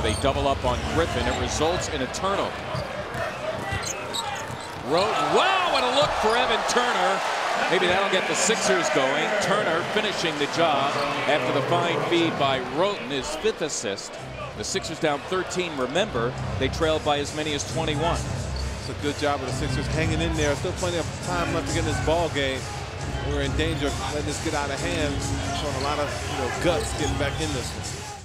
They double up on Griffin. It results in a turnover. Wow, what a look for Evan Turner. Maybe that'll get the Sixers going. Turner finishing the job after the fine feed by Wroten. his fifth assist. The Sixers down 13. Remember, they trailed by as many as 21. It's a good job of the Sixers hanging in there. Still plenty of time left to get in this ball game. We're in danger of letting this get out of hand. Showing a lot of you know guts getting back in this one.